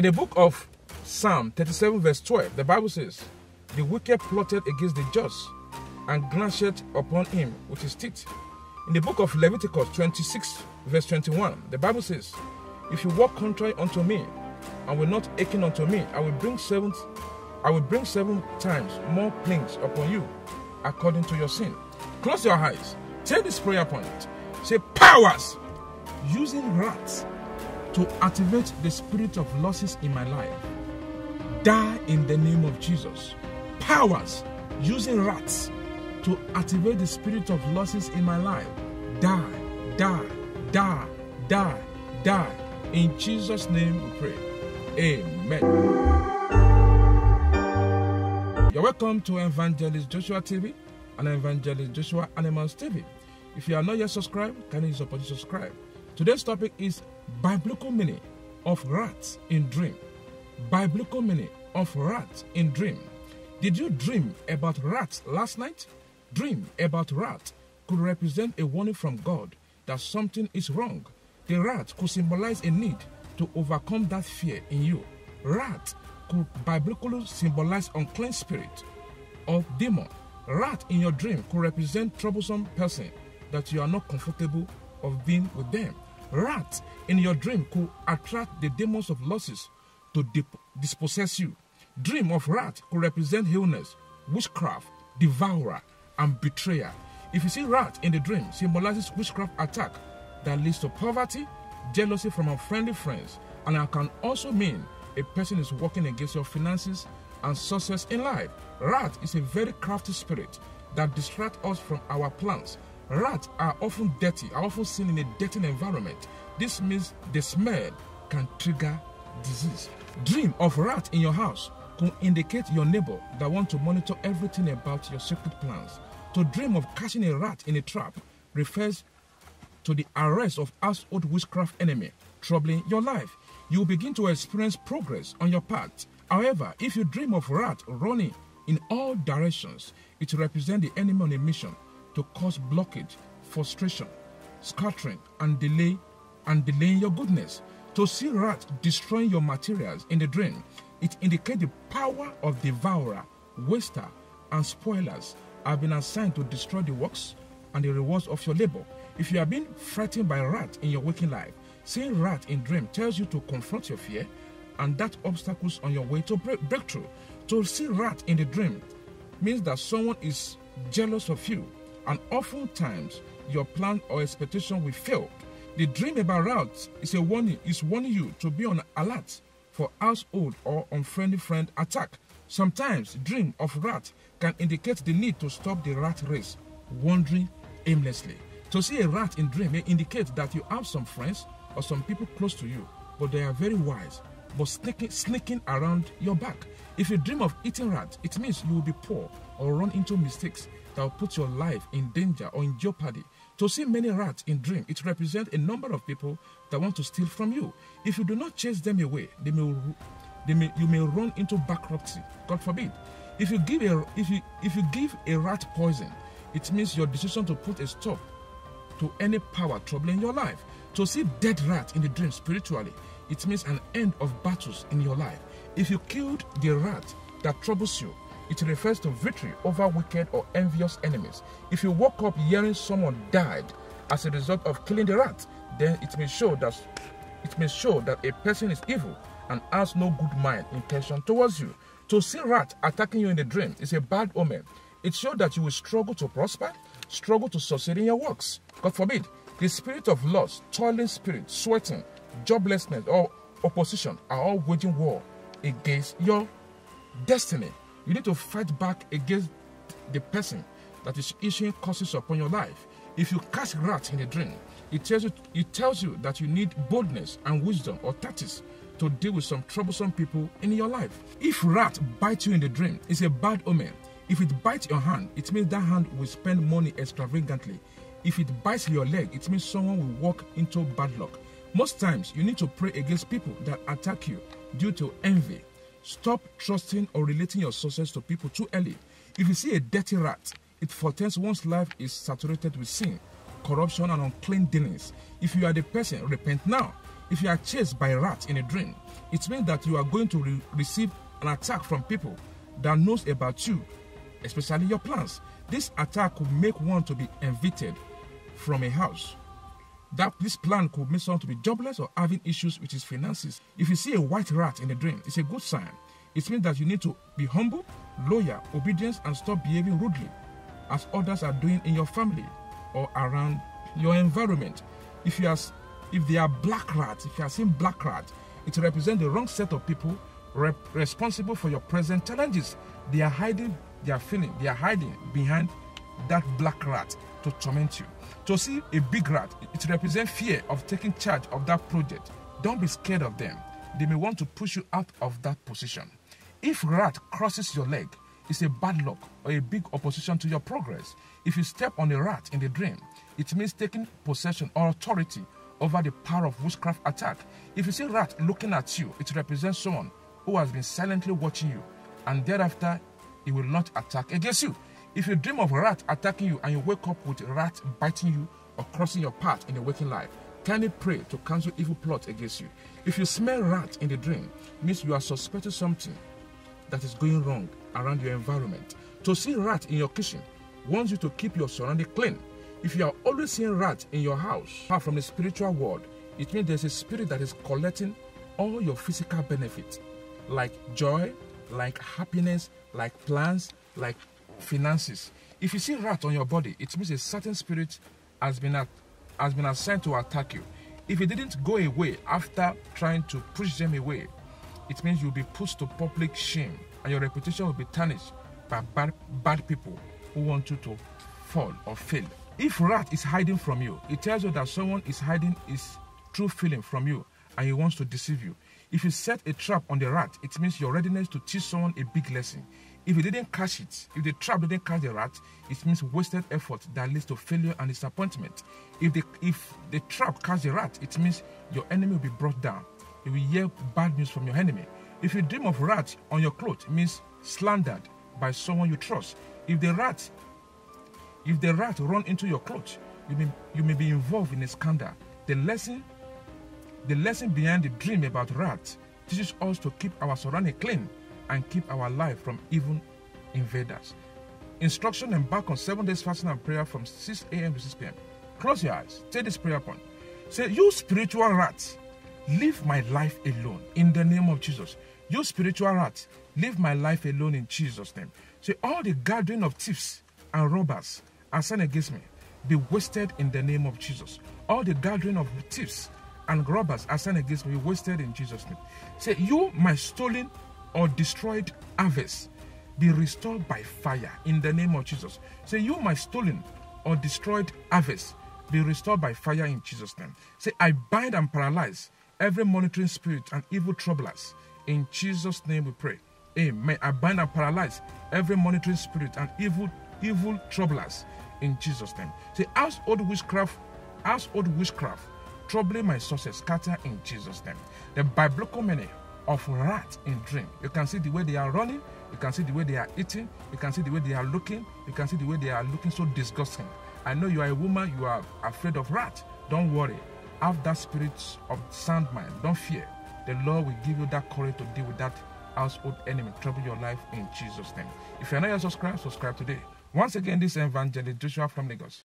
In the book of Psalm 37, verse 12, the Bible says, The wicked plotted against the just and glanced upon him with his teeth. In the book of Leviticus 26, verse 21, the Bible says, If you walk contrary unto me and will not hearken unto me, I will bring seven, I will bring seven times more plagues upon you according to your sin. Close your eyes. Take this prayer point. Say, powers using rats to activate the spirit of losses in my life. Die in the name of Jesus. Powers using rats to activate the spirit of losses in my life. Die, die, die, die, die. In Jesus' name we pray. Amen. You're welcome to Evangelist Joshua TV and Evangelist Joshua Animals TV. If you are not yet subscribed, can you support subscribe? Today's topic is biblical meaning of rats in dream. Biblical meaning of rats in dream. Did you dream about rats last night? Dream about rat could represent a warning from God that something is wrong. The rat could symbolize a need to overcome that fear in you. Rat could biblically symbolize unclean spirit or demon. Rat in your dream could represent troublesome person that you are not comfortable of being with them. Rat in your dream could attract the demons of losses to dispossess you. Dream of rat could represent illness, witchcraft, devourer, and betrayer. If you see rat in the dream, symbolizes witchcraft attack that leads to poverty, jealousy from unfriendly friends, and it can also mean a person is working against your finances and success in life. Rat is a very crafty spirit that distracts us from our plans. Rats are often dirty, are often seen in a dirty environment. This means the smell can trigger disease. Dream of rat in your house could indicate your neighbor that want to monitor everything about your secret plans. To dream of catching a rat in a trap refers to the arrest of household witchcraft enemy troubling your life. You will begin to experience progress on your path. However, if you dream of rat running in all directions, it represents the enemy on a mission to cause blockage, frustration, scattering, and delay and delaying your goodness. To see rat destroying your materials in the dream, it indicates the power of devourer, waster, and spoilers have been assigned to destroy the works and the rewards of your labor. If you have been frightened by rat in your waking life, seeing rat in dream tells you to confront your fear and that obstacles on your way to break- breakthrough. To see rat in the dream means that someone is jealous of you, and oftentimes your plan or expectation will fail. The dream about rats is a warning, is warning you to be on alert for household or unfriendly friend attack. Sometimes dream of rat can indicate the need to stop the rat race, wandering aimlessly. To see a rat in dream may indicate that you have some friends or some people close to you, but they are very wise, but sneaking, sneaking around your back. If you dream of eating rat, it means you will be poor or run into mistakes that will put your life in danger or in jeopardy. To see many rats in dream, it represents a number of people that want to steal from you. If you do not chase them away, they may, they may you may run into bankruptcy. God forbid. If you give a if you if you give a rat poison, it means your decision to put a stop to any power troubling your life. To see dead rat in the dream spiritually, it means an end of battles in your life. If you killed the rat that troubles you, it refers to victory over wicked or envious enemies. If you woke up hearing someone died as a result of killing the rat, then it may show that it may show that a person is evil and has no good mind intention towards you. To see rat attacking you in the dream is a bad omen. It shows that you will struggle to prosper, struggle to succeed in your works. God forbid, the spirit of loss, toiling spirit, sweating, joblessness, or opposition are all waging war against your destiny. You need to fight back against the person that is issuing curses upon your life. If you catch rat in a dream, it tells you it tells you that you need boldness and wisdom or tactics to deal with some troublesome people in your life. If rat bites you in the dream, it's a bad omen. If it bites your hand, it means that hand will spend money extravagantly. If it bites your leg, it means someone will walk into bad luck. Most times, you need to pray against people that attack you due to envy. Stop trusting or relating your success to people too early. If you see a dirty rat, it foretells one's life is saturated with sin, corruption, and unclean dealings. If you are the person, repent now. If you are chased by rats in a dream, it means that you are going to re- receive an attack from people that knows about you, especially your plans. This attack could make one to be evicted from a house. That this plan could make someone to be jobless or having issues with his finances. If you see a white rat in a dream, it's a good sign. It means that you need to be humble, loyal, obedient, and stop behaving rudely, as others are doing in your family or around your environment. If you are, if they are black rats, if you are seeing black rats, it represents the wrong set of people rep- responsible for your present challenges. They are hiding their feeling, they are hiding behind that black rat to torment you. To see a big rat, it represents fear of taking charge of that project. Don't be scared of them. They may want to push you out of that position. If rat crosses your leg, it's a bad luck or a big opposition to your progress. If you step on a rat in the dream, it means taking possession or authority over the power of witchcraft attack. If you see rat looking at you, it represents someone who has been silently watching you, and thereafter he will not attack against you. If you dream of a rat attacking you and you wake up with a rat biting you or crossing your path in your waking life, kindly pray to cancel evil plots against you. If you smell rat in the dream, means you are suspecting something that is going wrong around your environment. To see rat in your kitchen wants you to keep your surrounding clean. If you are always seeing rat in your house, apart from the spiritual world, it means there's a spirit that is collecting all your physical benefits, like joy, like happiness, like plans, like finances. If you see rat on your body, it means a certain spirit has been at, has been assigned to attack you. If it didn't go away after trying to push them away, it means you'll be put to public shame and your reputation will be tarnished by bad, bad people who want you to fall or fail. If rat is hiding from you, it tells you that someone is hiding his true feeling from you and he wants to deceive you. If you set a trap on the rat, it means your readiness to teach someone a big lesson. If you didn't catch it, if the trap didn't catch the rat, it means wasted effort that leads to failure and disappointment. If the if the trap catch the rat, it means your enemy will be brought down. You will hear bad news from your enemy. If you dream of rat on your clothes, it means slandered by someone you trust. If the rat if the rat run into your clothes, you may, you may be involved in a scandal. The lesson the lesson behind the dream about rats teaches us to keep our surrounding clean and keep our life from evil invaders. Instruction embark on seven days fasting and prayer from 6 a.m. to 6 p.m. Close your eyes. Take this prayer point. Say, You spiritual rats, leave my life alone in the name of Jesus. You spiritual rats, leave my life alone in Jesus' name. Say, All the gathering of thieves and robbers are sent against me be wasted in the name of Jesus. All the gathering of thieves and robbers are sent against me be wasted in Jesus' name. Say, You, my stolen or destroyed harvest be restored by fire in the name of Jesus. Say, You, my stolen or destroyed harvest, be restored by fire in Jesus' name. Say, I bind and paralyze every monitoring spirit and evil troublers. In Jesus' name we pray. Amen. I bind and paralyze every monitoring spirit and evil, evil troublers. In Jesus' name. Say, as household witchcraft, as household witchcraft, troubling my sources, scatter in Jesus' name. The biblical meaning of rat in dream. You can see the way they are running, you can see the way they are eating, you can see the way they are looking, you can see the way they are looking so disgusting. I know you are a woman, you are afraid of rat. Don't worry. Have that spirit of sound mind. Don't fear. The Lord will give you that courage to deal with that household enemy, trouble your life in Jesus' name. If you're not yet subscribed, subscribe today. Once again, this is Evangelist Joshua from Lagos.